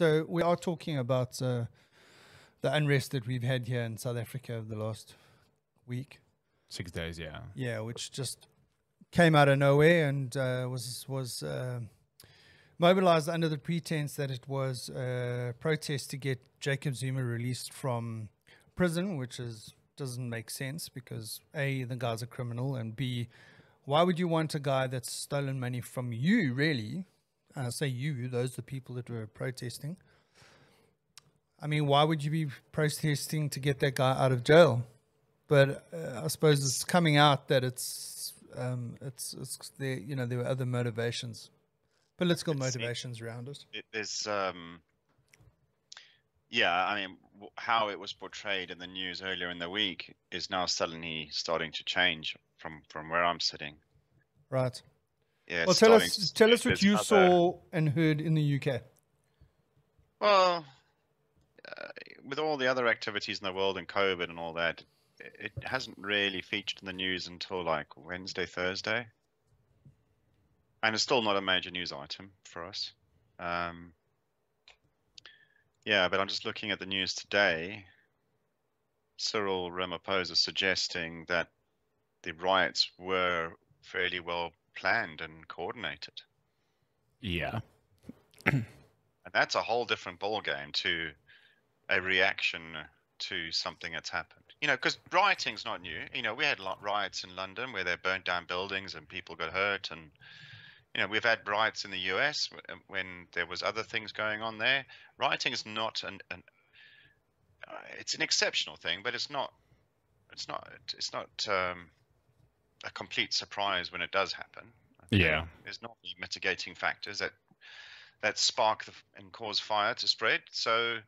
So we are talking about uh, the unrest that we've had here in South Africa over the last week. Six days, yeah. Yeah, which just came out of nowhere and uh, was was uh, mobilized under the pretense that it was a protest to get Jacob Zuma released from prison, which is doesn't make sense because a the guy's a criminal and b why would you want a guy that's stolen money from you really and I say you, those are the people that were protesting. I mean, why would you be protesting to get that guy out of jail? But uh, I suppose it's coming out that it's um, it's it's there. You know, there were other motivations, political it's, motivations it, around it. It is. Um, yeah, I mean, how it was portrayed in the news earlier in the week is now suddenly starting to change from from where I'm sitting. Right yeah. Well, tell us tell us what you other... saw and heard in the UK. Well, uh, with all the other activities in the world and COVID and all that, it hasn't really featured in the news until like Wednesday, Thursday, and it's still not a major news item for us. Um, yeah, but I'm just looking at the news today. Cyril Ramaphosa suggesting that the riots were fairly well planned and coordinated. Yeah. and that's a whole different ballgame to a reaction to something that's happened. You know, because rioting's not new. You know, we had a lot of riots in London where they burnt down buildings and people got hurt, and you know, we've had riots in the U.S. when there was other things going on there. Rioting is not an, an uh, it's an exceptional thing, but it's not, it's not, it's not um, a complete surprise when it does happen. Yeah, there's not the mitigating factors that that spark the, and cause fire to spread. So,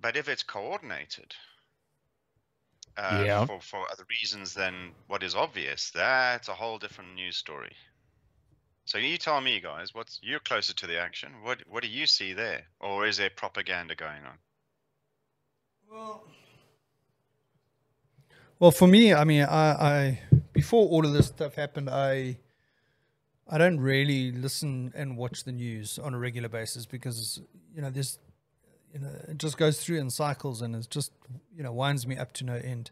but if it's coordinated, uh, yeah. for for other reasons than what is obvious, that's a whole different news story. So you tell me, guys, what's you're closer to the action. What what do you see there, or is there propaganda going on? Well, well, for me, I mean, I, I before all of this stuff happened, I I don't really listen and watch the news on a regular basis because you know there's you know it just goes through in cycles and it just you know winds me up to no end.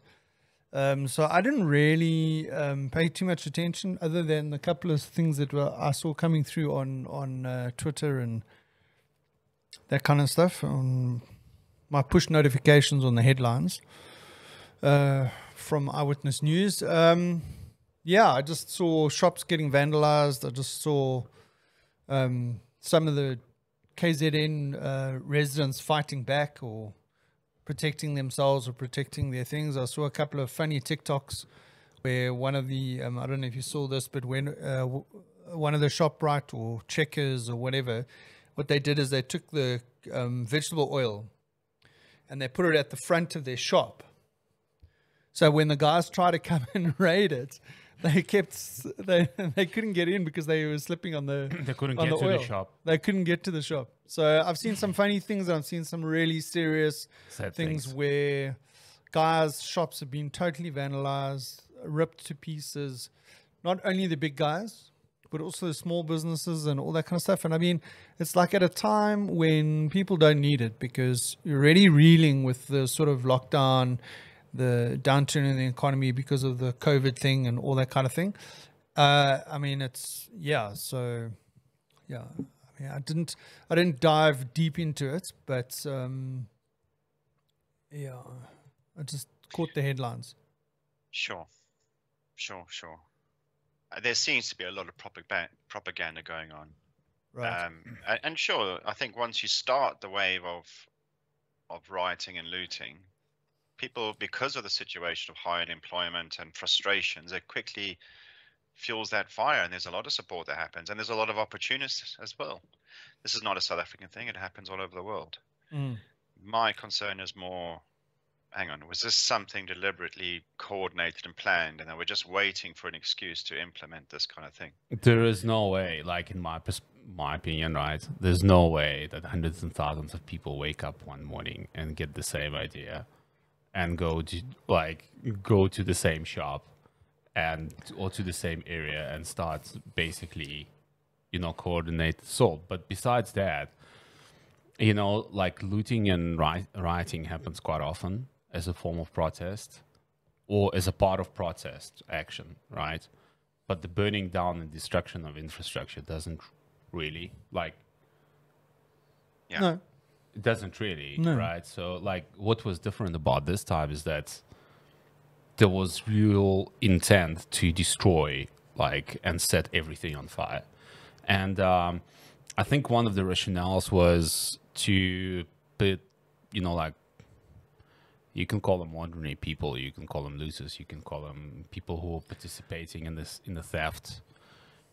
Um, so I didn't really um, pay too much attention, other than a couple of things that were I saw coming through on on uh, Twitter and that kind of stuff on my push notifications on the headlines. Uh, from Eyewitness News. Um, yeah, I just saw shops getting vandalized. I just saw um, some of the KZN uh, residents fighting back or protecting themselves or protecting their things. I saw a couple of funny TikToks where one of the um, I don't know if you saw this, but when uh, one of the Shoprite or Checkers or whatever, what they did is they took the um, vegetable oil and they put it at the front of their shop so when the guys tried to come and raid it, they kept they they couldn't get in because they were slipping on the they couldn't get the to oil. the shop. They couldn't get to the shop. So I've seen some funny things. I've seen some really serious things, things where guys' shops have been totally vandalized, ripped to pieces. Not only the big guys, but also the small businesses and all that kind of stuff. And I mean, it's like at a time when people don't need it because you're already reeling with the sort of lockdown the downturn in the economy because of the COVID thing and all that kind of thing. Uh, I mean, it's yeah. So yeah, I mean, I didn't I didn't dive deep into it, but um, yeah, I just caught the headlines. Sure, sure, sure. Uh, there seems to be a lot of propaganda going on. Right. Um, and sure, I think once you start the wave of of rioting and looting, people, because of the situation of high unemployment and frustrations, it quickly fuels that fire. And there's a lot of support that happens, and there's a lot of opportunities as well. This is not a South African thing; it happens all over the world. Mm. My concern is more. Hang on, was this something deliberately coordinated and planned, and then we're just waiting for an excuse to implement this kind of thing? There is no way, like in my my opinion, right? There's no way that hundreds and thousands of people wake up one morning and get the same idea and go to like go to the same shop and or to the same area and start basically you know coordinate the assault but besides that you know, like looting and riot, rioting happens quite often as a form of protest or as a part of protest action, right? But the burning down and destruction of infrastructure doesn't really like. Yeah. No. It doesn't really, No. right? So, like, what was different about this time is that there was real intent to destroy, like, and set everything on fire. And um, I think one of the rationales was to put, you know, like, you can call them ordinary people, you can call them losers, you can call them people who are participating in this in the theft,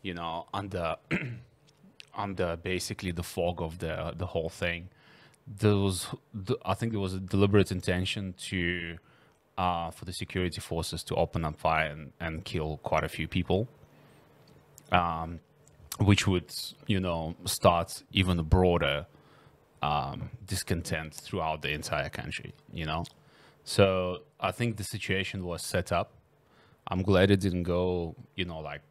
you know, under under basically the fog of the the whole thing. There was, I think, there was a deliberate intention to uh, for the security forces to open up fire and, and kill quite a few people, um, which would, you know, start even a broader um, discontent throughout the entire country. You know, so I think the situation was set up. I'm glad it didn't go, you know, like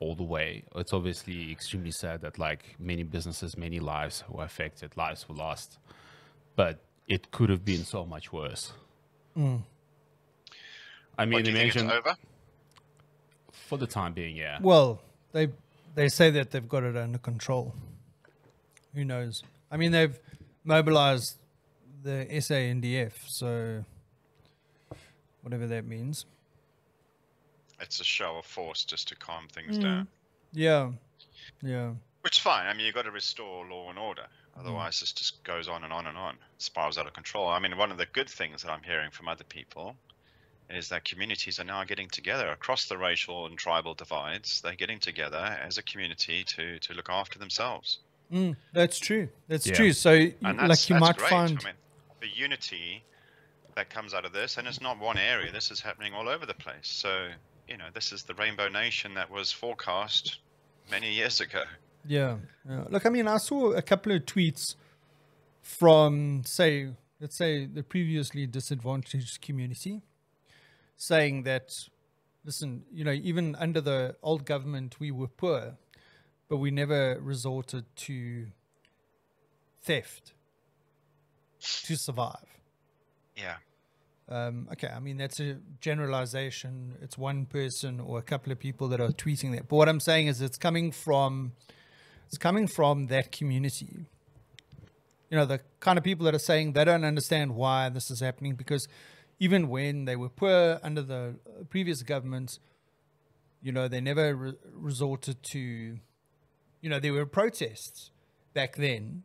all the way. It's obviously extremely sad that like many businesses, many lives were affected, lives were lost, but it could have been so much worse. I mean, What, do you think it's imagine over? for the time being, yeah. Well, they they say that they've got it under control. Who knows? I mean, they've mobilized the SANDF, so whatever that means. It's a show of force just to calm things Mm. down. Yeah, yeah, Which is fine. I mean, you've got to restore law and order. Otherwise, this just goes on and on and on. Spirals out of control. I mean, one of the good things that I'm hearing from other people is that communities are now getting together across the racial and tribal divides. They're getting together as a community to to look after themselves. mm, that's true. That's Yeah. true. So, And that's, like, you that's might great. find, I mean, the unity that comes out of this, and it's not one area. This is happening all over the place. So, you know, this is the Rainbow Nation that was forecast many years ago. Yeah, yeah. Look, I mean, I saw a couple of tweets from, say, let's say the previously disadvantaged community saying that, listen, you know, even under the old government, we were poor, but we never resorted to theft to survive. Yeah. Um, okay, I mean that's a generalization. It's one person or a couple of people that are tweeting that. But what I'm saying is, it's coming from, it's coming from that community. You know, the kind of people that are saying they don't understand why this is happening because even when they were poor under the previous government, you know, they never re- resorted to, you know, there were protests back then,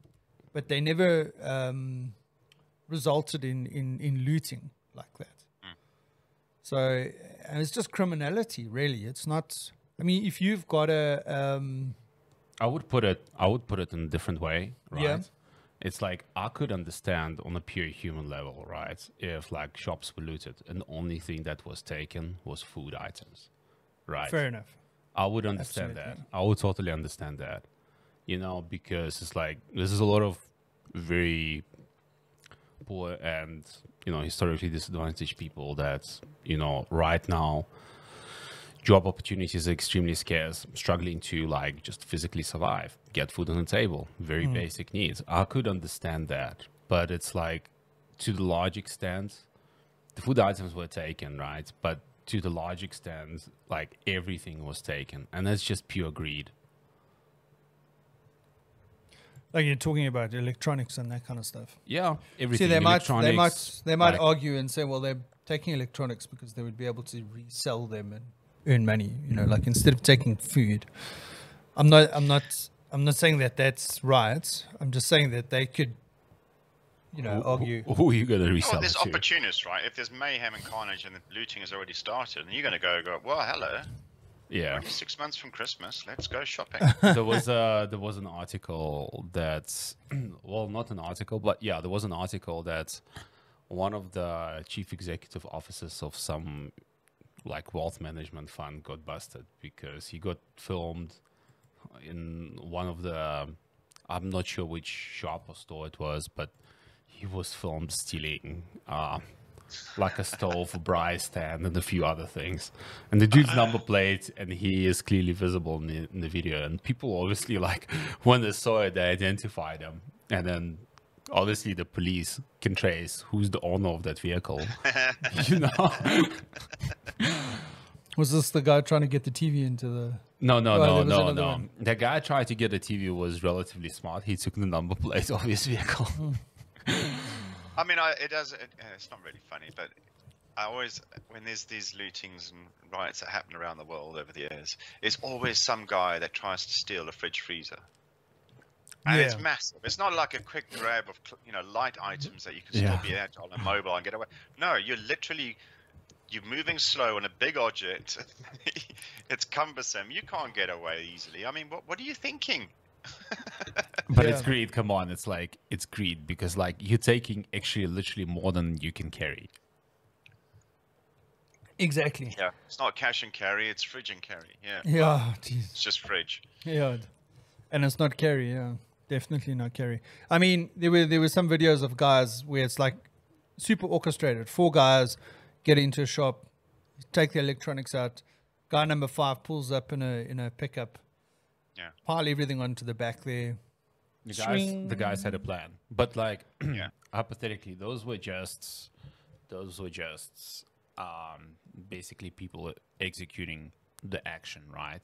but they never um, resulted in, in, in looting like that. So and it's just criminality, really. It's not. I mean, if you've got a, um, I would put it. I would put it in a different way, right? Yeah. It's like I could understand on a pure human level, right? If like shops were looted and the only thing that was taken was food items, right? fair enough. I would understand Absolutely. that. I would totally understand that. You know, because it's like this is a lot of very poor and you know historically disadvantaged people that you know right now job opportunities are extremely scarce struggling to like just physically survive get food on the table very hmm. basic needs i could understand that but it's like to the large extent the food items were taken right but to the large extent like everything was taken and that's just pure greed Like you're talking about electronics and that kind of stuff. yeah everything. See, they might, they might, they might like- argue and say, well, they're taking electronics because they would be able to resell them and earn money. You know, like mm-hmm. instead of taking food. I'm not, I'm not, I'm not saying that that's right. I'm just saying that they could, you know, who, argue. who, who are you going to Oh, resell there's it to? opportunists, right? If there's mayhem and carnage and the looting has already started, and you're going to go, go, well, hello, yeah only six months from Christmas, let's go shopping. there was a there was an article that well not an article but yeah there was an article that one of the chief executive officers of some like wealth management fund got busted because he got filmed in one of the I'm not sure which shop or store it was but he was filmed stealing uh, like a stove, a braai stand, and a few other things. And the dude's number plate, and he is clearly visible in the, in the video. And people obviously like when they saw it, they identified him, and then obviously the police can trace who's the owner of that vehicle. you know. Was this the guy trying to get the TV into the? No, no, Oh, no, no, no. one. The guy tried to get the TV was relatively smart. He took the number plate of his vehicle. I mean, I, it does. It, uh, it's not really funny, but I always, when there's these lootings and riots that happen around the world over the years, it's always some guy that tries to steal a fridge freezer. And it's massive. It's not like a quick grab of you know light mm. items that you can Yeah. still be agile and mobile and get away. No, you're literally you're moving slow on a big object. it's cumbersome. You can't get away easily. I mean, what what are you thinking? But it's greed. Come on, it's like it's greed because like you're taking actually literally more than you can carry. Exactly. Yeah, it's not cash and carry. It's fridge and carry. Yeah, Yeah. Jeez. it's just fridge. Yeah. And it's not carry. Yeah. Definitely not carry. I mean, there were there were some videos of guys where it's like super orchestrated. Four guys get into a shop, take the electronics out. Guy number five pulls up in a in a pickup. Yeah. Pile everything onto the back there. The guys, the guys had a plan, but like Yeah. hypothetically, those were just those were just um, basically people executing the action, right?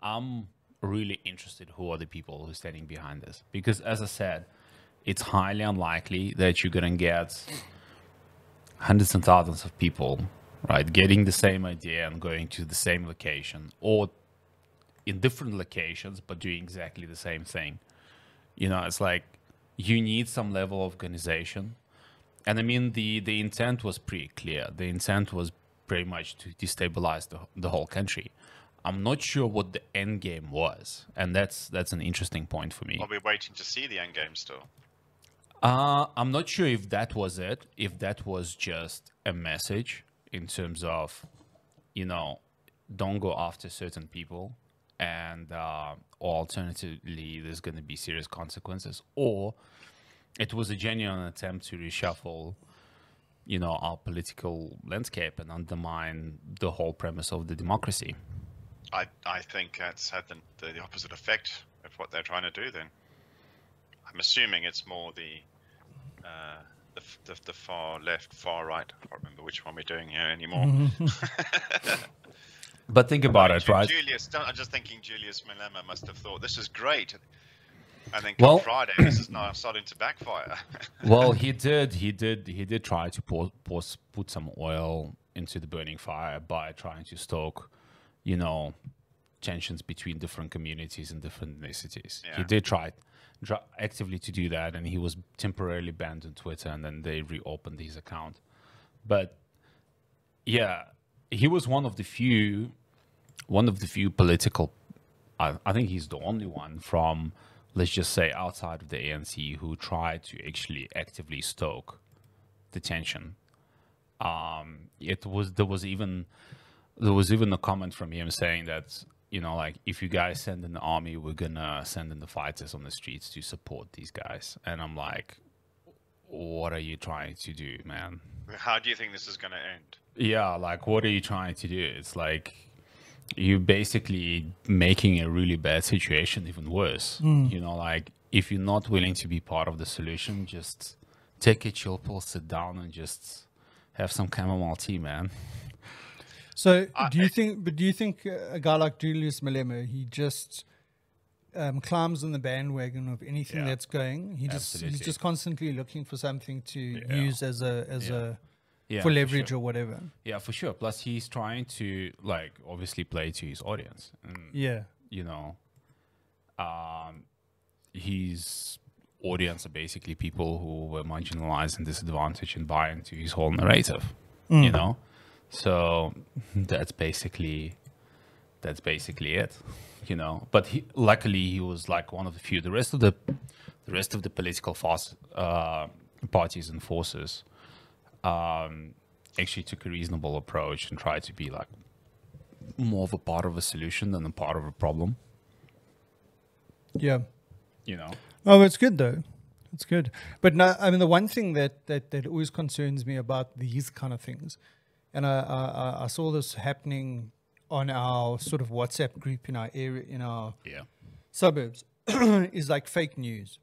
I'm really interested who are the people who are standing behind this because, as I said, it's highly unlikely that you're gonna get hundreds and thousands of people, right, getting the same idea and going to the same location or in different locations but doing exactly the same thing. You know, it's like you need some level of organization. And I mean, the, the intent was pretty clear. The intent was pretty much to destabilize the, the whole country. I'm not sure what the end game was, and that's that's an interesting point for me. Are we waiting to see the end game still? Uh, I'm not sure if that was it, if that was just a message in terms of, you know, don't go after certain people, and uh, or alternatively, there's going to be serious consequences, or it was a genuine attempt to reshuffle, you know, our political landscape and undermine the whole premise of the democracy. I I think that's had the, the, the opposite effect of what they're trying to do. Then I'm assuming it's more the uh, the, the the far left, far right. I can't remember which one we're doing here anymore. But think about it, right? Julius, don't- I'm just thinking Julius Malema must have thought this is great, and then come Well- Friday, this is now starting to backfire. well, he did. He did. He did try to pour, pour, put some oil into the burning fire by trying to stoke, you know, tensions between different communities and different ethnicities. He did try, try actively to do that, and he was temporarily banned on Twitter, and then they reopened his account. But yeah, he was one of the few, one of the few political. I, I think he's the only one from, let's just say, outside of the ANC who tried to actually actively stoke the tension. Um, it was there was even there was even a comment from him saying that you know like if you guys send in the army, we're gonna send in the fighters on the streets to support these guys, and I'm like, what are you trying to do, man? How do you think this is going to end? Yeah, like what are you trying to do? It's like you're basically making a really bad situation even worse. Hmm. You know, like if you're not willing to be part of the solution, just take a chill pill, sit down, and just have some chamomile tea, man. So, do you think? But do you think uh, a guy like Julius Malema, he just um, climbs on the bandwagon of anything Yeah. that's going? He just Absolutely. he's just constantly looking for something to use as a as Yeah. a Yeah, for for leverage sure. or whatever. Yeah, for sure. Plus, he's trying to like obviously play to his audience, and Yeah, you know, um, his audience are basically people who were marginalized and disadvantaged and buy into his whole narrative, you know. So that's basically that's basically it, you know. But he, luckily, he was like one of the few. The rest of the the rest of the political uh, parties and forces um, actually took a reasonable approach and tried to be like more of a part of a solution than a part of a problem. yeah. You know. Oh, it's good though. It's good. But no, I mean the one thing that that that always concerns me about these kind of things, and I I, I- I saw this happening on our sort of WhatsApp group in our area in our Yeah. suburbs, is like fake news.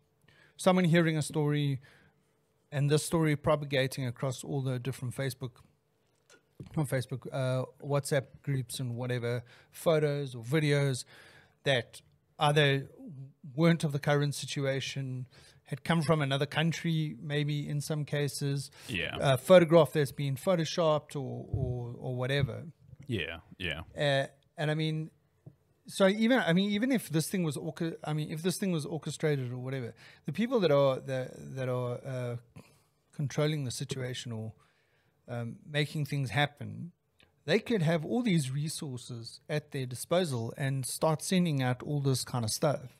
someone hearing a story and this story propagating across all the different Facebook, on Facebook, uh, WhatsApp groups and whatever, photos or videos that either weren't of the current situation, had come from another country, maybe in some cases, Yeah. a photograph that's been photoshopped or, or, or whatever. yeah. Yeah. Uh, and I mean, so even I mean, even if this thing was orca- I mean, if this thing was orchestrated or whatever, the people that are that that are uh, controlling the situation or um, making things happen, they could have all these resources at their disposal and start sending out all this kind of stuff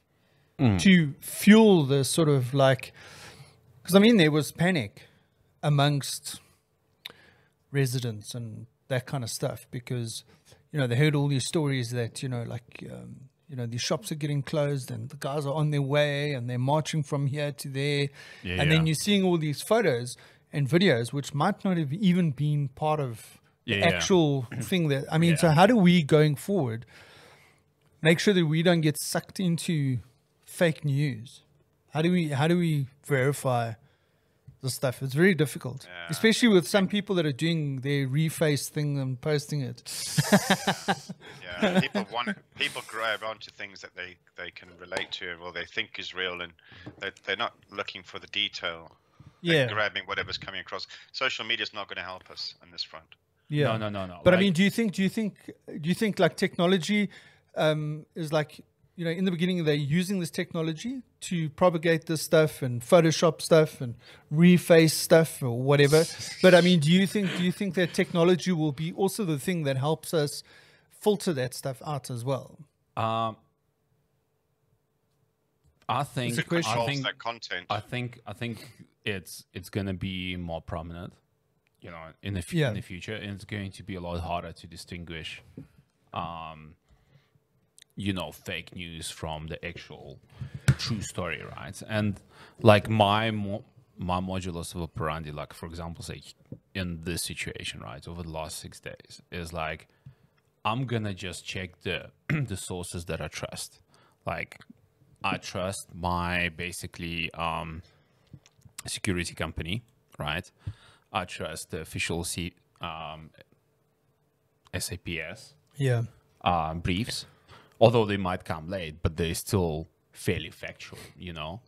to fuel the sort of like, because I mean, there was panic amongst residents and that kind of stuff because you know they heard all these stories that you know like um, you know these shops are getting closed and the guys are on their way and they're marching from here to there. Yeah, and then you're seeing all these photos and videos which might not have even been part of the Yeah, yeah. actual thing that i mean so how do we going forward make sure that we don't get sucked into fake news how do we how do we verify the stuff. It's very difficult, Yeah. especially with some people that are doing their reface thing and posting it. Yeah, people want people grab onto things that they they can relate to or they think is real, and they're, they're not looking for the detail. They're Yeah, grabbing whatever's coming across. Social media is not going to help us on this front. yeah. No, no, no, no. But I mean, do you think? Do you think? Do you think like technology um, is like you know in the beginning they're using this technology to propagate this stuff and Photoshop stuff and reface stuff or whatever. but I mean, do you think? Do you think that technology will be also the thing that helps us filter that stuff out as well? Um, I think it's a question. I think that content. I think I think it's it's gonna be more prominent, you know, in the f- Yeah. in the future, and it's going to be a lot harder to distinguish, um, you know, fake news from the actual true story, right? And like my mo- my modulus of operandi, like for example, say in this situation, right, over the last six days, is like I'm gonna just check the the sources that I trust. Like I trust my basically um, security company, right? I trust the official C, um, SAPS Yeah. uh, briefs, although they might come late, but they're still fairly factual, you know.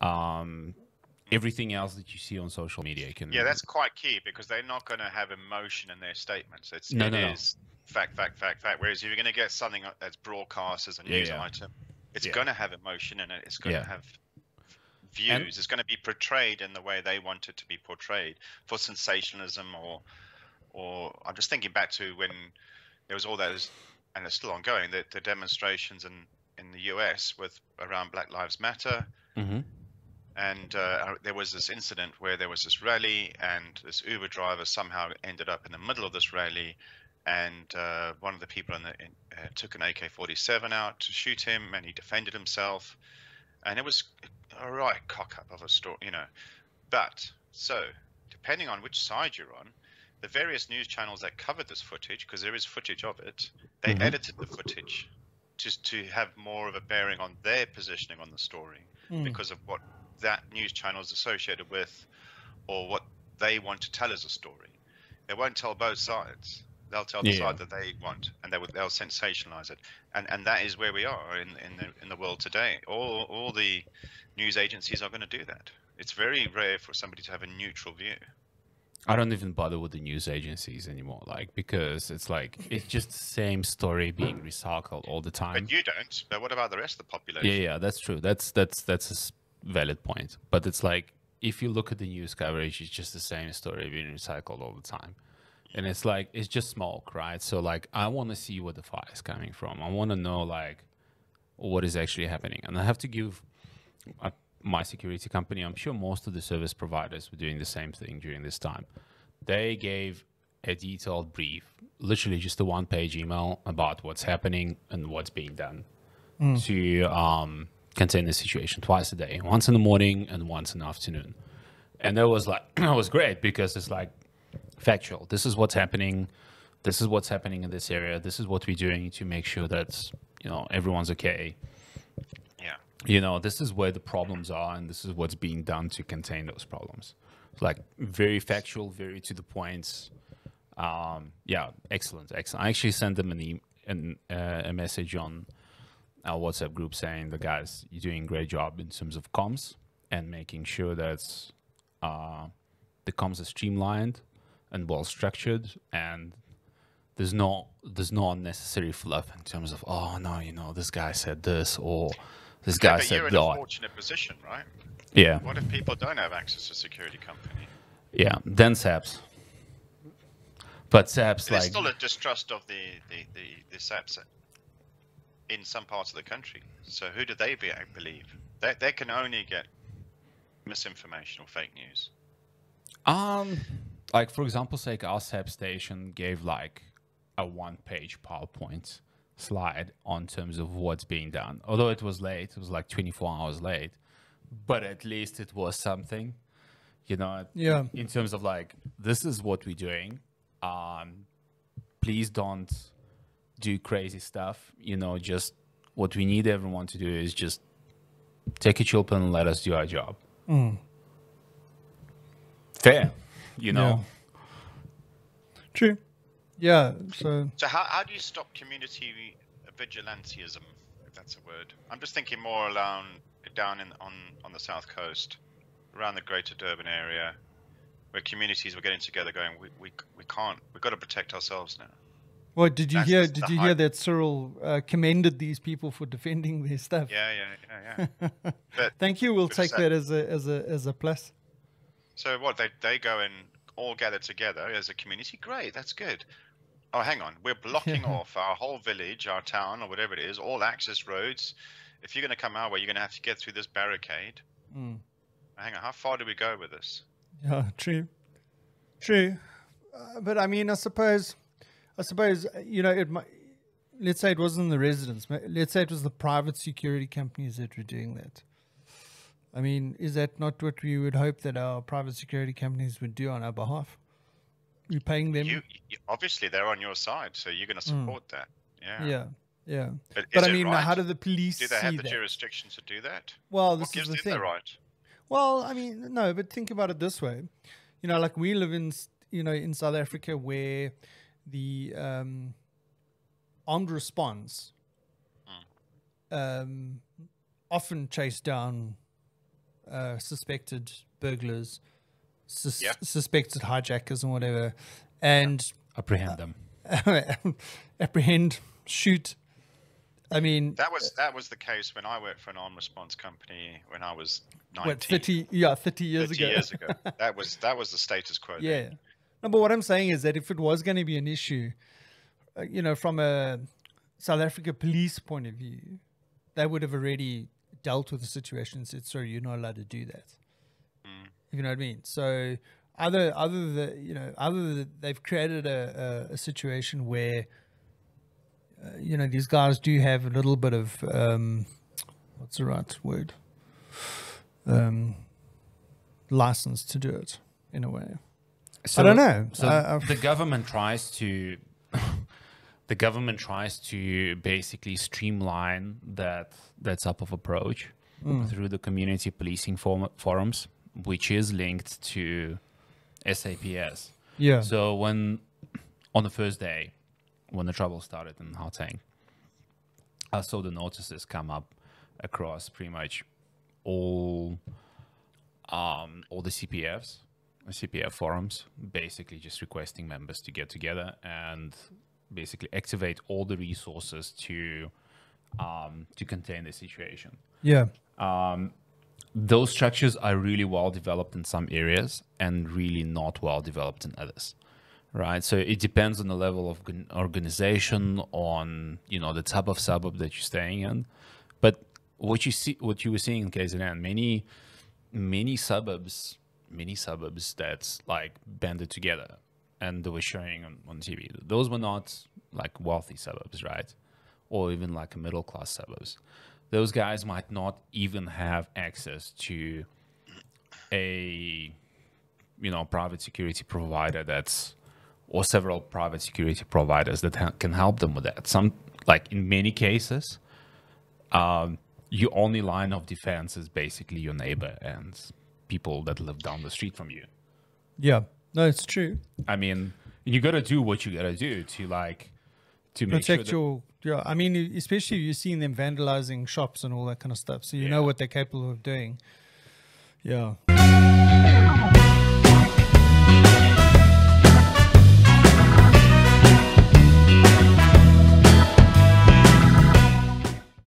Um, everything else that you see on social media can yeah, that's quite key because they're not going to have emotion in their statements. It's No, it no, no. is fact, fact, fact, fact. Whereas if you're going to get something that's broadcast as a news yeah. item, it's Yeah. going to have emotion in it. It's going to Yeah. have views. it's going to be portrayed in the way they want it to be portrayed for sensationalism or, or I'm just thinking back to when there was all those, and it's still ongoing, the, the demonstrations in in the US with around Black Lives Matter. Hmm and uh, there was this incident where there was this rally and this uber driver somehow ended up in the middle of this rally. And uh, one of the people in the in, uh, took an ak-47 out to shoot him and he defended himself. And it was a right cock up of a story you know. But so depending on which side you're on the various news channels that covered this footage because there is footage of it they Mhm. edited the footage just to have more of a bearing on their positioning on the story Mm. because of what that news channel is associated with or what they want to tell as a story. They won't tell both sides. They'll tell the Yeah. side that they want, and they will, they'll sensationalize it. And and that is where we are in in the in the world today. All all the news agencies are going to do that. It's very rare for somebody to have a neutral view. I don't even bother with the news agencies anymore, like because it's like it's just the same story being recycled all the time. But you don't. But what about the rest of the population? Yeah, yeah, that's true. That's that's that's a valid point. But it's like if you look at the news coverage, it's just the same story being recycled all the time, and it's like it's just smoke, right? So like I want to see where the fire is coming from. I want to know like what is actually happening, and I have to give uh, my security company. I'm sure most of the service providers were doing the same thing during this time. They gave a detailed brief, literally just a one-page email about what's happening and what's being done to um, contain the situation twice a day, once in the morning and once in the afternoon. And that was like that was great because it's like factual. This is what's happening. This is what's happening in this area. This is what we're doing to make sure that you know everyone's okay. You know, this is where the problems are, and this is what's being done to contain those problems. Like very factual, very to the point. Um, yeah, excellent, excellent. I actually sent them an, e- an uh, a message on our WhatsApp group saying the guys, you're doing a great job in terms of comms and making sure that uh, the comms are streamlined and well structured and there's no there's no unnecessary fluff in terms of oh no you know this guy said this or this Yeah, guy said you're in a fortunate position, right? yeah What if people don't have access to security company? yeah then SAPs but SAPs There's like still a distrust of the the the, the SAPs in some parts of the country. So who do they be, believe? They they can only get misinformation or fake news. Um, like for example, say our SAP station gave like a one-page PowerPoint slide on terms of what's being done. Although it was late, it was like 24 hours late, but at least it was something. You know, Yeah. in terms of like this is what we're doing. Um, please don't do crazy stuff. You know, just what we need everyone to do is just take a chill pill and let us do our job. Mm. Fair, you know. True. Yeah. So So how how do you stop community vigilantism, if that's a word? I'm just thinking more around down in on on the south coast, around the Greater Durban area, where communities were getting together, going, we we, we can't, we've got to protect ourselves now. what did you That's hear? Did you hear that Cyril uh, commended these people for defending their stuff? Yeah, yeah, yeah, yeah. but Thank you. We'll take that that- as a as a as a plus. So what they they go and all gather together as a community. Great, that's good. Oh, hang on, we're blocking off our whole village, our town, or whatever it is, all access roads. If you're going to come our way, you're going to have to get through this barricade. Mm. Hang on, how far do we go with this? Yeah, true, true. Uh, but I mean, I suppose, I suppose you know, it might. Let's say it wasn't the residents. Let's say it was the private security companies that were doing that. I mean, is that not what we would hope that our private security companies would do on our behalf? We're paying them. You, you obviously they're on your side, so you're going to support that. Yeah. yeah, yeah. But, But I mean, right? how do the police do they have the that? jurisdiction to do that? Well, What this is the them thing. the right? Well, I mean, no, but think about it this way. You know, like we live in, you know, in South Africa where the um, armed response um, often chase down uh, suspected burglars, sus- Yeah. suspected hijackers, and whatever, and Apprehend them. apprehend, shoot. I mean, That was that was the case when I worked for an armed response company when I was 19, what, 30, yeah, 30 years 30 ago. years ago. That was that was the status quo. then. Yeah. No, but what I'm saying is that if it was going to be an issue, uh, you know, from a South Africa police point of view, they would have already dealt with the situation and said, sorry, you're not allowed to do that. If you know what I mean? So other other the, you know, other the, they've created a, a, a situation where, uh, you know, these guys do have a little bit of, um, what's the right word? Um, license to do it in a way. So, I don't know. So I- the government tries to the government tries to basically streamline that that type of approach Mm. through the community policing form, forums, which is linked to SAPS. Yeah. So when on the first day, when the trouble started in Gauteng, I saw the notices come up across pretty much all um, all the CPFs, the CPF forums, basically just requesting members to get together and basically activate all the resources to um, to contain the situation yeah. Those structures are really well developed in some areas and really not well developed in others right? So it depends on the level of organization on you know the type of suburb that you're staying in. But what you see what you were seeing in KZN many many suburbs many suburbs that's like banded together and they were showing on, on TV those were not like wealthy suburbs right? Or even like middle class suburbs those guys might not even have access to a you know private security provider that's or several private security providers that ha- can help them with that some like in many cases um, your only line of defense is basically your neighbor and people that live down the street from you. Yeah, no, it's true. I mean, you got to do what you got to do to like to make Protect sure your, yeah. I mean, especially if you're seeing them vandalizing shops and all that kind of stuff, so you know what they're capable of doing. Yeah.